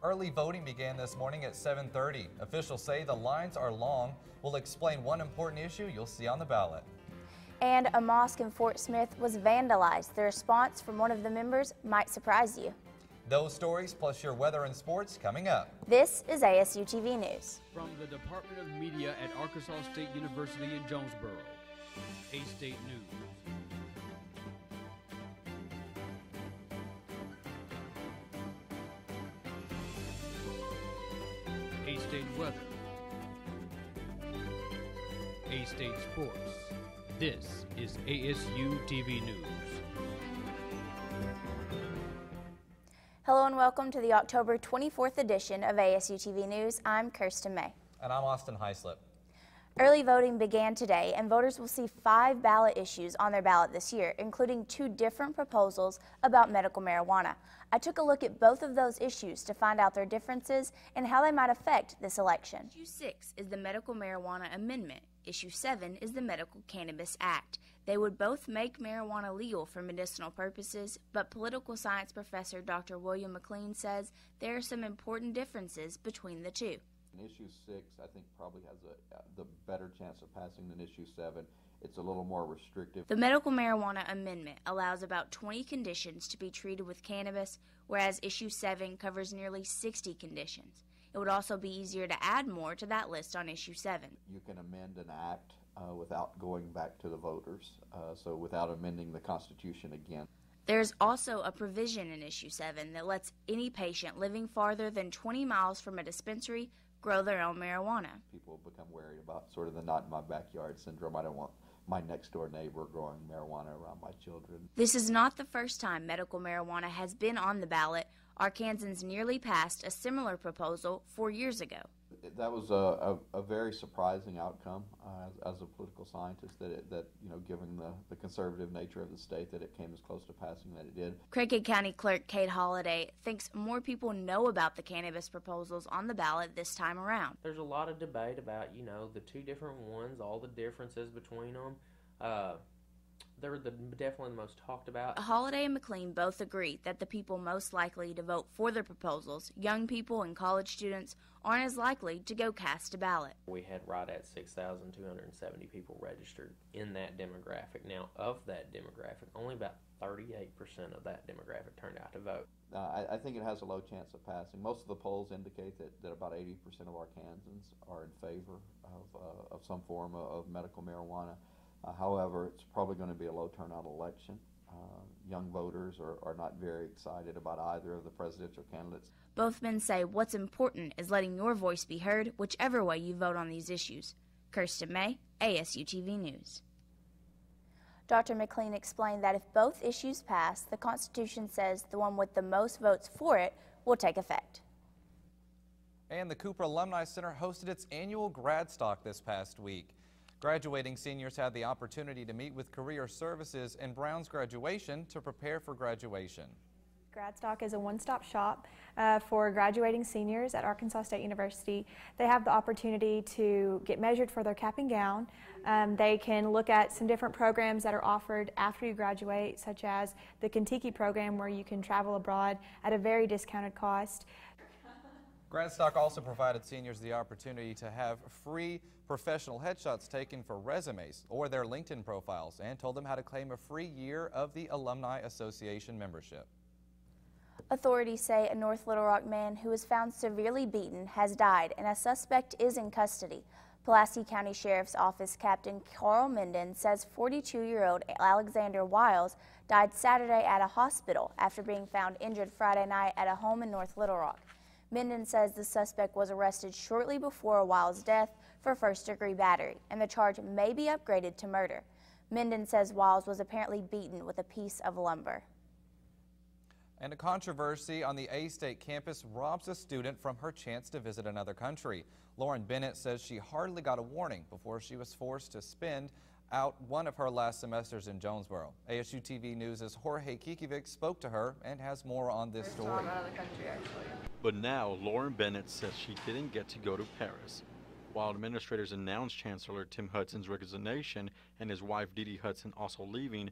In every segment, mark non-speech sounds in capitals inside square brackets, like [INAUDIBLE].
Early voting began this morning at 7:30. Officials say the lines are long. We'll explain one important issue you'll see on the ballot. And a mosque in Fort Smith was vandalized. The response from one of the members might surprise you. Those stories plus your weather and sports coming up. This is ASU TV News. From the Department of Media at Arkansas State University in Jonesboro, A State News. State Weather. A State Sports. This is ASU TV News. Hello and welcome to the October 24th edition of ASU TV News. I'm Kirstin May. And I'm Austin Hyslip. Early voting began today, and voters will see five ballot issues on their ballot this year, including two different proposals about medical marijuana. I took a look at both of those issues to find out their differences and how they might affect this election. Issue 6 is the Medical Marijuana Amendment. Issue 7 is the Medical Cannabis Act. They would both make marijuana legal for medicinal purposes, but political science professor Dr. William McLean says there are some important differences between the two. And issue six, I think, probably has a, uh, the better chance of passing than issue seven. It's a little more restrictive. The Medical Marijuana Amendment allows about 20 conditions to be treated with cannabis, whereas Issue 7 covers nearly 60 conditions. It would also be easier to add more to that list on Issue 7. You can amend an act uh, without going back to the voters, uh, so without amending the Constitution again. There's also a provision in Issue 7 that lets any patient living farther than 20 miles from a dispensary grow their own marijuana. People become worried about sort of the not in my backyard syndrome. I don't want my next door neighbor growing marijuana around my children. This is not the first time medical marijuana has been on the ballot. Arkansans nearly passed a similar proposal four years ago. That was a, a, a very surprising outcome uh, as, as, a political scientist that, it, that you know, given the, the conservative nature of the state, that it came as close to passing that it did. Craighead County Clerk Kade Holliday thinks more people know about the cannabis proposals on the ballot this time around. There's a lot of debate about, you know, the two different ones, all the differences between them. Uh, they were the, definitely the most talked about. Holliday and McLean both agree that the people most likely to vote for the proposals, young people and college students, aren't as likely to go cast a ballot. We had right at 6,270 people registered in that demographic. Now, of that demographic, only about 38% of that demographic turned out to vote. Uh, I, I, think it has a low chance of passing. Most of the polls indicate that, that about 80% of Arkansans are in favor of, uh, of some form of, of medical marijuana. Uh, however, it's probably going to be a low turnout election. Uh, young voters are, are not very excited about either of the presidential candidates. Both men say what's important is letting your voice be heard, whichever way you vote on these issues. Kirstin May, ASU TV News. Dr. McLean explained that if both issues pass, the Constitution says the one with the most votes for it will take effect. And the Cooper Alumni Center hosted its annual GradStock this past week. Graduating seniors had the opportunity to meet with Career Services and Brown's graduation to prepare for graduation. GradStock is a one-stop shop uh, for graduating seniors at Arkansas State University. They have the opportunity to get measured for their cap and gown. Um, they can look at some different programs that are offered after you graduate, such as the Kentucky program where you can travel abroad at a very discounted cost. GradStock also provided seniors the opportunity to have free professional headshots taken for resumes or their LinkedIn profiles and told them how to claim a free year of the Alumni Association membership. Authorities say a North Little Rock man who was found severely beaten has died and a suspect is in custody. Pulaski County Sheriff's Office Captain Carl Minden says 42-year-old Alexander Wiles died Saturday at a hospital after being found injured Friday night at a home in North Little Rock. Minden says the suspect was arrested shortly before Wiles' death for first degree battery, and the charge may be upgraded to murder. Minden says Wiles was apparently beaten with a piece of lumber. And a controversy on the A-State campus robs a student from her chance to visit another country. Lauren Bennett says she hardly got a warning before she was forced to spend out one of her last semesters in Jonesboro. ASU TV News' Jorge Kikivic spoke to her and has more on this story. But now, Lauren Bennett says she didn't get to go to Paris. While administrators announced Chancellor Tim Hudson's resignation and his wife Didi Hudson also leaving,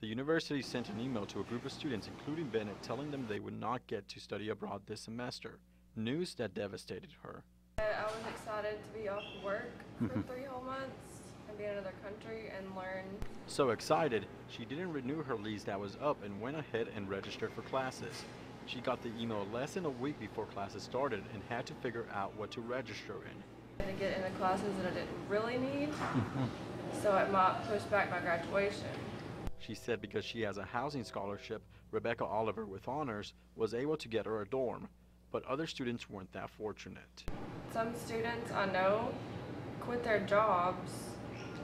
the university sent an email to a group of students, including Bennett, telling them they would not get to study abroad this semester. news that devastated her. I was excited to be off work for mm-hmm. three whole months and be in another country and learn. So excited, she didn't renew her lease that was up and went ahead and registered for classes. She got the email less than a week before classes started and had to figure out what to register in. To get into classes that I didn't really need, [LAUGHS] so it might push back my graduation. She said because she has a housing scholarship, Rebecca Oliver with honors was able to get her a dorm, but other students weren't that fortunate. Some students I know quit their jobs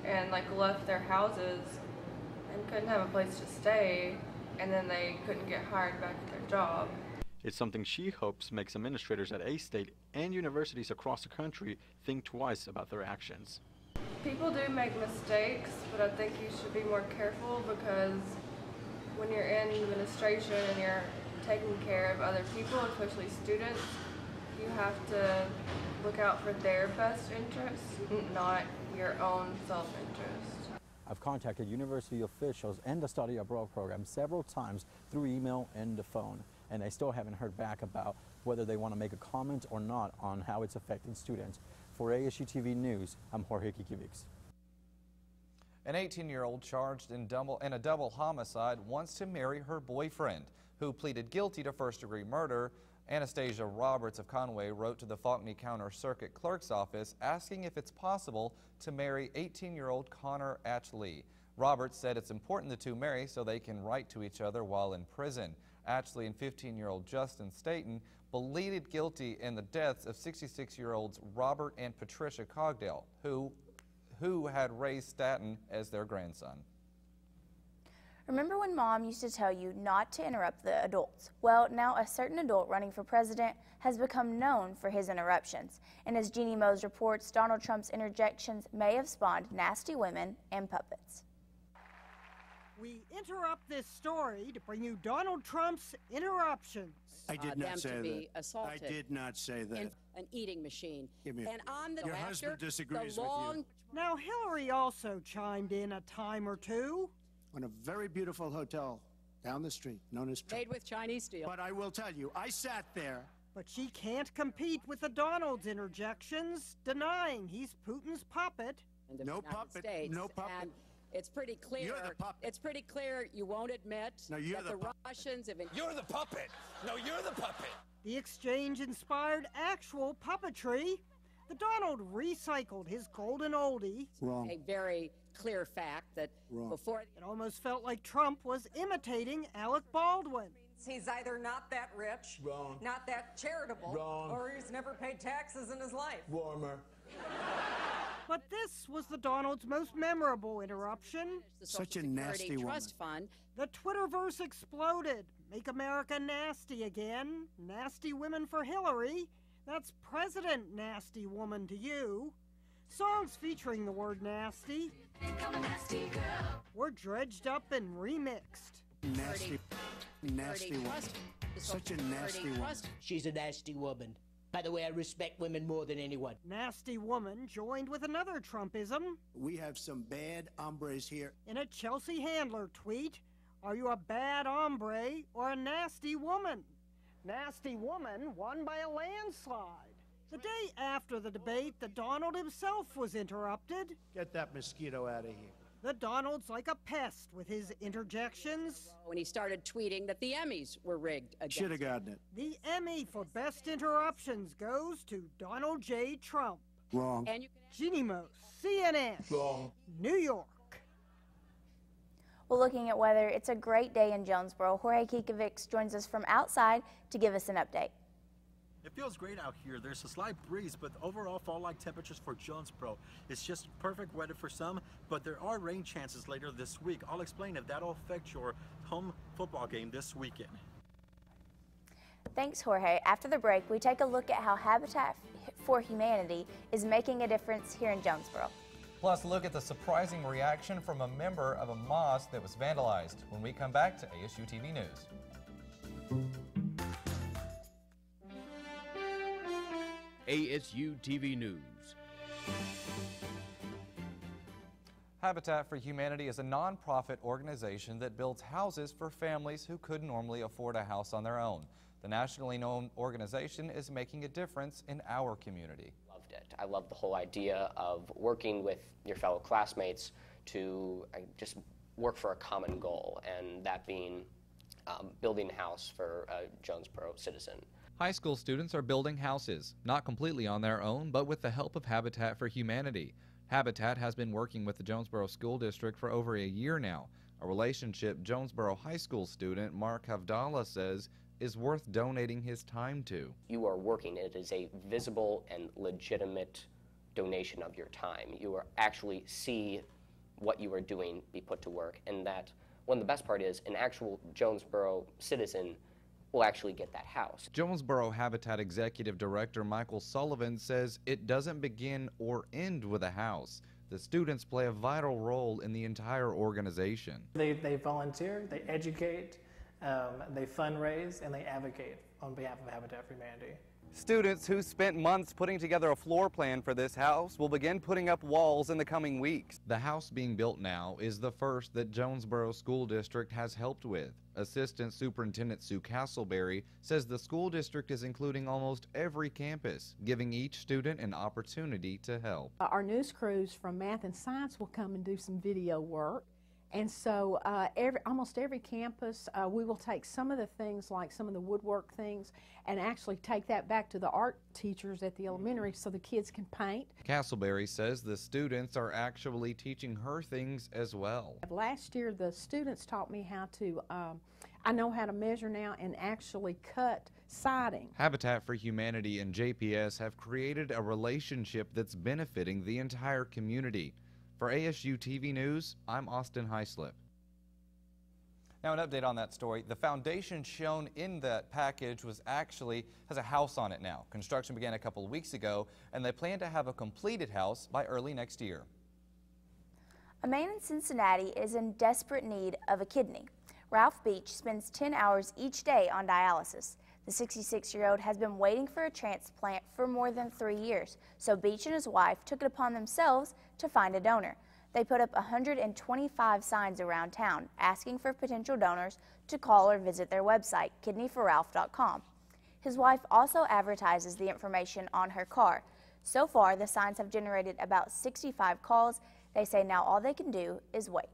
and like left their houses and couldn't have a place to stay, and then they couldn't get hired back at their job. It's something she hopes makes administrators at A-State and universities across the country think twice about their actions. People do make mistakes, but I think you should be more careful because when you're in administration and you're taking care of other people, especially students, you have to look out for their best interests, not your own self-interest. I've contacted university officials and the study abroad program several times through email and the phone, and I still haven't heard back about whether they want to make a comment or not on how it's affecting students. For ASU TV News, I'm Jorge Kikiewicz. An 18-year-old charged in, double, in a double homicide wants to marry her boyfriend, who pleaded guilty to first-degree murder. Anastasia Roberts of Conway wrote to the Fauquier County Circuit Clerk's office asking if it's possible to marry 18-year-old Connor Atchley. Roberts said it's important the two marry so they can write to each other while in prison. Atchley and 15-year-old Justin Staten pleaded guilty in the deaths of 66-year-olds Robert and Patricia Cogdell, who who had raised Staten as their grandson. Remember when mom used to tell you not to interrupt the adults? Well, now a certain adult running for president has become known for his interruptions. And as Jeanne Moos reports, Donald Trump's interjections may have spawned nasty women and puppets. We interrupt this story to bring you Donald Trump's interruptions. I did uh, not say to that. be assaulted. I did not say that. in an eating machine. Give me- and on the Your after, husband disagrees the with you. Now, Hillary also chimed in a time or two. On a very beautiful hotel down the street known as Trump. made with Chinese steel. But I will tell you, I sat there. But she can't compete with the Donald's interjections, denying he's Putin's puppet. in No United puppet, States, no puppet. And it's pretty clear. You're the puppet. It's pretty clear you won't admit No, you're that the the. Russians have. You're the puppet. No, you're the puppet. The exchange inspired actual puppetry. The Donald recycled his golden oldie. Wrong. a very clear fact that Wrong. before It almost felt like Trump was imitating Alec Baldwin. He's either not that rich, Wrong. not that charitable, Wrong. or he's never paid taxes in his life. Warmer. But this was the Donald's most memorable interruption. Such a Security nasty woman. Fund The Twitterverse exploded. Make America nasty again. Nasty women for Hillary. That's President Nasty Woman to you. Songs featuring the word nasty were dredged up and remixed. Nasty, nasty Security woman. Trust. Such a nasty Security woman. Trust She's a nasty woman. By the way, I respect women more than anyone. Nasty Woman joined with another Trumpism We have some bad hombres here. in a Chelsea Handler tweet. Are you a bad hombre or a nasty woman? Nasty Woman won by a landslide. The day after the debate, the Donald himself was interrupted. Get that mosquito out of here. The Donald's like a pest with his interjections. when he started tweeting that the Emmys were rigged against Should have gotten it. The Emmy for Best Interruptions goes to Donald J. Trump. Wrong. And you can Jeanne Moos, CNN, Wrong. New York. Well, looking at weather, it's a great day in Jonesboro. Jorge Kikovics joins us from outside to give us an update. It feels great out here. There's a slight breeze, but overall fall-like temperatures for Jonesboro. It's just perfect weather for some, but there are rain chances later this week. I'll explain if that'll affect your home football game this weekend. Thanks, Jorge. After the break, we take a look at how Habitat for Humanity is making a difference here in Jonesboro. Plus, look at the surprising reaction from a member of a mosque that was vandalized when we come back to ASU TV News. ASU TV News. Habitat for Humanity is a nonprofit organization that builds houses for families who couldn't normally afford a house on their own. The nationally known organization is making a difference in our community. I love the whole idea of working with your fellow classmates to just work for a common goal, and that being um, building a house for a Jonesboro citizen. High school students are building houses, not completely on their own, but with the help of Habitat for Humanity. Habitat has been working with the Jonesboro School District for over a year now, a relationship Jonesboro High School student Mark Havdallah says is worth donating his time to. You are working, it is a visible and legitimate donation of your time. You are actually see what you are doing be put to work, and that one of the best part is an actual Jonesboro citizen will actually get that house. Jonesboro Habitat Executive Director Michael Sullivan says it doesn't begin or end with a house. The students play a vital role in the entire organization. They, they volunteer, they educate, um, they fundraise, and they advocate on behalf of Habitat for Humanity. Students who spent months putting together a floor plan for this house will begin putting up walls in the coming weeks. The house being built now is the first that Jonesboro School District has helped with. Assistant Superintendent Sue Castleberry says the school district is including almost every campus, giving each student an opportunity to help. Our news crews from math and science will come and do some video work. And so, uh, every, almost every campus, uh, we will take some of the things, like some of the woodwork things, and actually take that back to the art teachers at the elementary so the kids can paint. Castleberry says the students are actually teaching her things as well. Last year, the students taught me how to, um, I know how to measure now and actually cut siding. Habitat for Humanity and JPS have created a relationship that's benefiting the entire community. For ASU TV News, I'm Austin Hyslip. Now an update on that story. The foundation shown in that package was actually has a house on it now. Construction began a couple of weeks ago and they plan to have a completed house by early next year. A man in Cincinnati is in desperate need of a kidney. Ralph Beach spends 10 hours each day on dialysis. The 66-year-old has been waiting for a transplant for more than three years, so Beach and his wife took it upon themselves to find a donor. They put up 125 signs around town asking for potential donors to call or visit their website, kidneyforralph.com. His wife also advertises the information on her car. So far, the signs have generated about 65 calls. They say now all they can do is wait.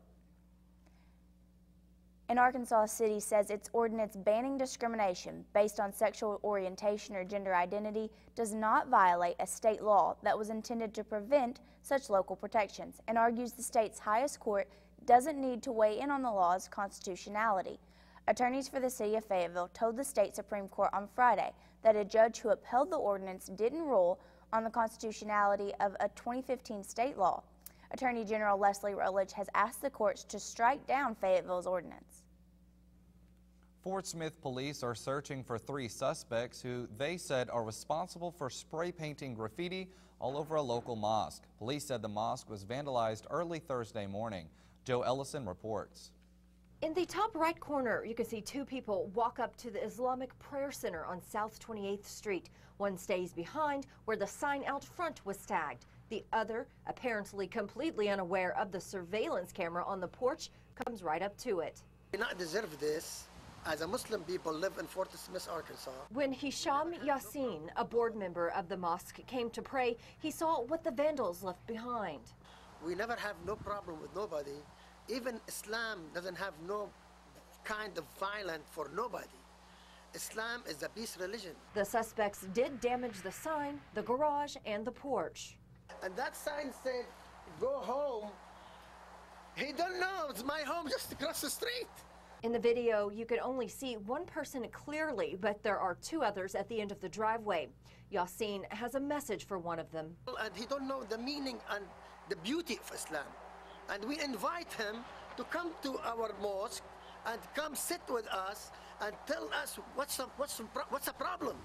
And Arkansas City says its ordinance banning discrimination based on sexual orientation or gender identity does not violate a state law that was intended to prevent such local protections and argues the state's highest court doesn't need to weigh in on the law's constitutionality. Attorneys for the city of Fayetteville told the state Supreme Court on Friday that a judge who upheld the ordinance didn't rule on the constitutionality of a 2015 state law. Attorney General Leslie Rutledge has asked the courts to strike down Fayetteville's ordinance. Fort Smith police are searching for three suspects who they said are responsible for spray painting graffiti all over a local mosque. Police said the mosque was vandalized early Thursday morning. Joe Ellison reports. In the top right corner, you can see two people walk up to the Islamic Prayer Center on South 28th Street. One stays behind where the sign out front was tagged. The other, apparently completely unaware of the surveillance camera on the porch, comes right up to it. We not deserve this. As a Muslim people live in Fort Smith, Arkansas. When Hisham Yassin, a board member of the mosque, came to pray, he saw what the vandals left behind. We never have no problem with nobody. Even Islam doesn't have no kind of violence for nobody. Islam is a peace religion. The suspects did damage the sign, the garage, and the porch. And that sign said, go home. He don't know, it's my home just across the street. In the video, you can only see one person clearly, but there are two others at the end of the driveway. Yasin has a message for one of them. And he don't know the meaning and the beauty of Islam. And we invite him to come to our mosque and come sit with us and tell us what's the, what's the, what's the problem.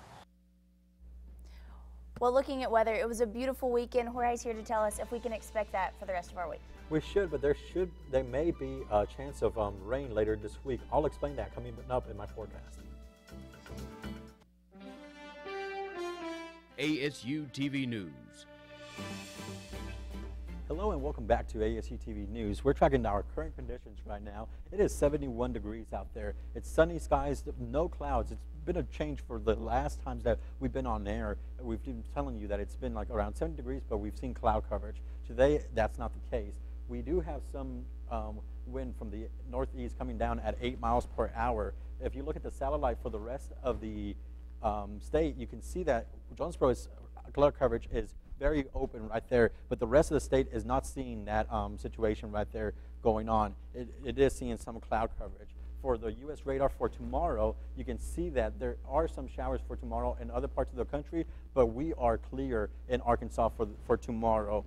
Well, looking at weather, it was a beautiful weekend. Jorge's here to tell us if we can expect that for the rest of our week. We should, but there should, there may be a chance of um, rain later this week. I'll explain that coming up in my forecast. ASU TV News. Hello and welcome back to ASU TV News. We're tracking our current conditions right now. It is 71 degrees out there. It's sunny skies, no clouds. It's been a change for the last times that we've been on air. We've been telling you that it's been like around 70 degrees, but we've seen cloud coverage. Today, that's not the case. We do have some um, wind from the northeast coming down at 8 miles per hour. If you look at the satellite for the rest of the um, state, you can see that Jonesboro's cloud coverage is very open right there, but the rest of the state is not seeing that um, situation right there going on. It, it is seeing some cloud coverage. For the U.S. radar for tomorrow, you can see that there are some showers for tomorrow in other parts of the country, but we are clear in Arkansas for, for tomorrow.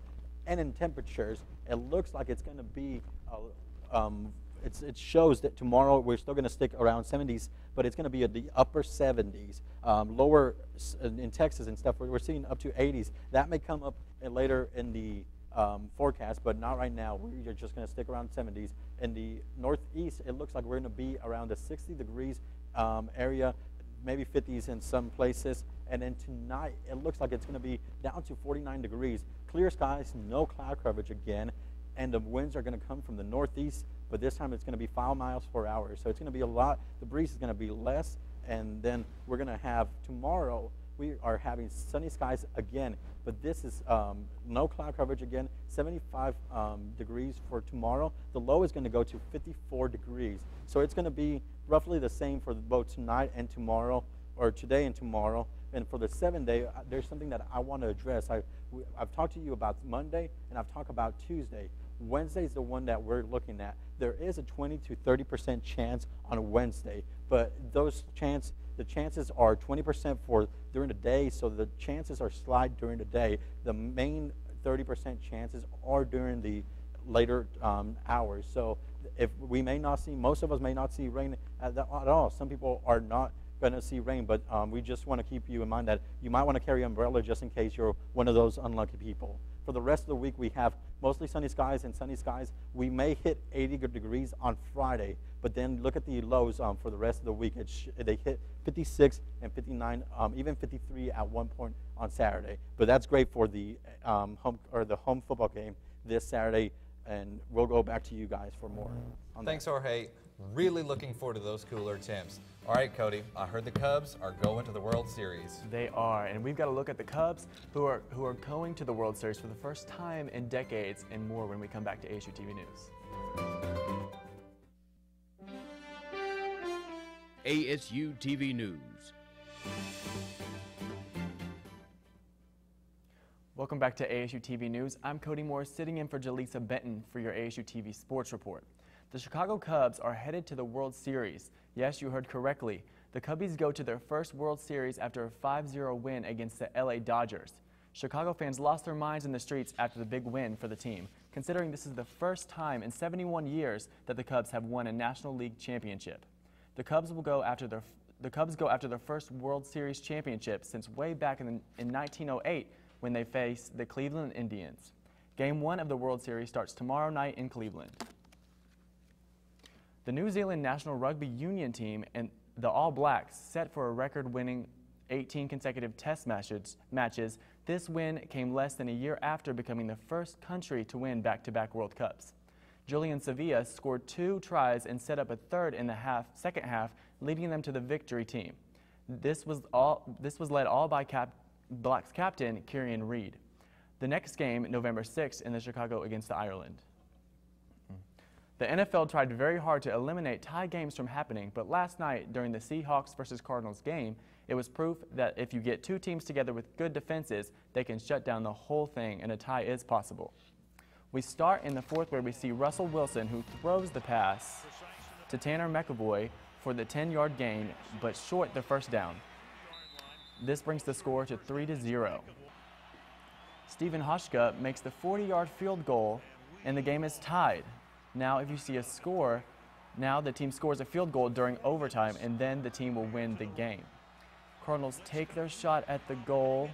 And in temperatures, it looks like it's going to be uh, um, it shows that tomorrow we're still going to stick around 70s, but it's going to be at the upper 70s. Um, lower in Texas and stuff, we're, seeing up to 80s. That may come up later in the um, forecast, but not right now. We're just going to stick around 70s. In the northeast, it looks like we're going to be around the 60 degrees um, area, maybe 50s in some places. And then tonight, it looks like it's going to be down to 49 degrees. Clear skies, no cloud coverage again, and the winds are going to come from the northeast but this time it's going to be 5 miles per hour. So it's going to be a lot, the breeze is going to be less, and then we're going to have tomorrow, we are having sunny skies again, but this is um, no cloud coverage again, 75 um, degrees for tomorrow. The low is going to go to 54 degrees. So it's going to be roughly the same for both tonight and tomorrow, or today and tomorrow. And for the seven day, uh, there's something that I want to address. I, I've talked to you about Monday, and I've talked about Tuesday. Wednesday is the one that we're looking at. There is a 20 to 30 percent chance on a Wednesday, but those chance the chances are 20 percent for during the day, so the chances are slight during the day. The main 30 percent chances are during the later um, hours. So if we may not see, most of us may not see rain at, at all. Some people are not going to see rain, but um, we just want to keep you in mind that you might want to carry an umbrella just in case you're one of those unlucky people. For the rest of the week, we have mostly sunny skies and sunny skies. We may hit 80 degrees on Friday, but then look at the lows um, for the rest of the week. they hit 56 and 59, um, even 53 at one point on Saturday. But that's great for the um, home or the home football game this Saturday, and we'll go back to you guys for more. Thanks, Jorge. Really looking forward to those cooler temps. All right, Cody, I heard the Cubs are going to the World Series. They are, and we've got to look at the Cubs who are who are going to the World Series for the first time in decades and more when we come back to ASU TV News. ASU TV News. Welcome back to ASU TV News. I'm Cody Moore sitting in for Jaleesa Benton for your ASU TV Sports Report. The Chicago Cubs are headed to the World Series. Yes, you heard correctly. The Cubbies go to their first World Series after a 5-0 win against the LA Dodgers. Chicago fans lost their minds in the streets after the big win for the team, considering this is the first time in 71 years that the Cubs have won a National League championship. The Cubs will go after their the Cubs go after their first World Series championship since way back in, in 1908 when they faced the Cleveland Indians. Game one of the World Series starts tomorrow night in Cleveland. The New Zealand national rugby union team and the All Blacks set for a record-winning 18 consecutive test matches, matches. This win came less than a year after becoming the first country to win back-to-back -back World Cups. Julian Savea scored two tries and set up a third in the half, second half, leading them to the victory team. This was, all, this was led all by cap, Blacks captain Kieran Read. The next game, November 6th, in the Chicago against Ireland. The NFL tried very hard to eliminate tie games from happening, but last night during the Seahawks versus Cardinals game, it was proof that if you get two teams together with good defenses, they can shut down the whole thing and a tie is possible. We start in the fourth where we see Russell Wilson who throws the pass to Tanner McEvoy for the 10-yard gain, but short the first down. This brings the score to 3 to 0. Stephen Hauschka makes the 40-yard field goal and the game is tied. Now, if you see a score, now the team scores a field goal during overtime, and then the team will win the game. Cardinals take their shot at the goal.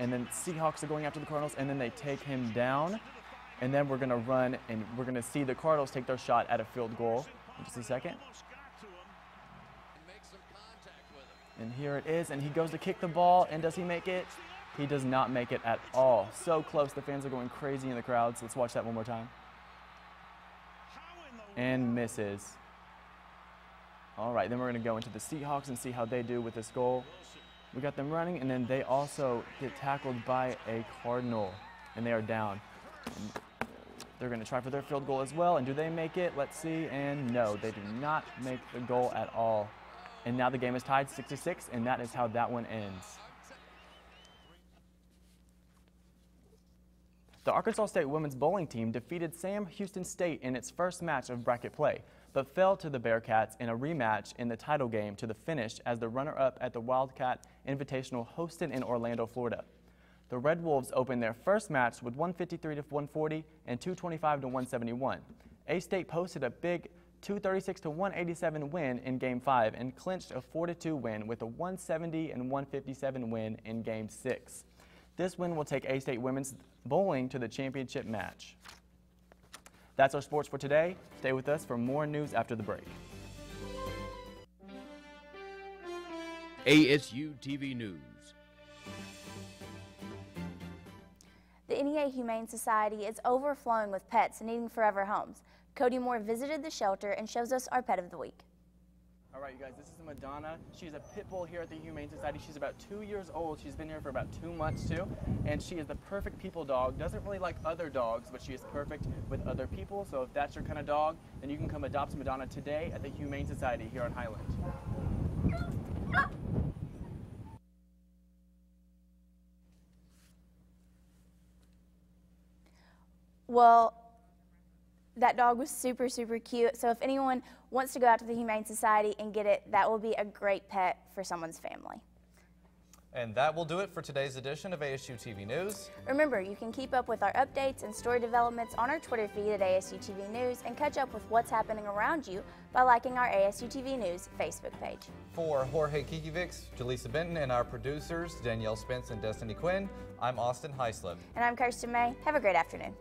And then Seahawks are going after the Cardinals, and then they take him down. And then we're going to run, and we're going to see the Cardinals take their shot at a field goal in just a second. And here it is, and he goes to kick the ball, and does he make it? He does not make it at all. So close, the fans are going crazy in the crowds. Let's watch that one more time. And misses. All right, then we're going to go into the Seahawks and see how they do with this goal. We got them running, and then they also get tackled by a Cardinal, and they are down. They're going to try for their field goal as well, and do they make it? Let's see, and no, they do not make the goal at all. And now the game is tied 66, and that is how that one ends. The Arkansas State women's bowling team defeated Sam Houston State in its first match of bracket play, but fell to the Bearcats in a rematch in the title game to the finish as the runner-up at the Wildcat Invitational hosted in Orlando, Florida. The Red Wolves opened their first match with 153 to 140 and 225 to 171. A-State posted a big 236 to 187 win in Game 5 and clinched a 4 2 win with a 170 and 157 win in Game 6. This win will take A-State women's bowling to the championship match. That's our sports for today. Stay with us for more news after the break. ASU TV News. The NEA Humane Society is overflowing with pets needing forever homes. Cody Moore visited the shelter and shows us our pet of the week. All right, you guys, this is Madonna. She's a pit bull here at the Humane Society. She's about two years old. She's been here for about two months too, and she is the perfect people dog. Doesn't really like other dogs, but she is perfect with other people. So if that's your kind of dog, then you can come adopt Madonna today at the Humane Society here on Highland. Well, that dog was super, super cute. So if anyone wants to go out to the Humane Society and get it, that will be a great pet for someone's family. And that will do it for today's edition of ASU TV News. Remember, you can keep up with our updates and story developments on our Twitter feed at ASU TV News and catch up with what's happening around you by liking our ASU TV News Facebook page. For Jorge Kikiewicz, Jaleesa Benton, and our producers, Danielle Spence and Destiny Quinn, I'm Austin Hyslip. And I'm Kirstin May. Have a great afternoon.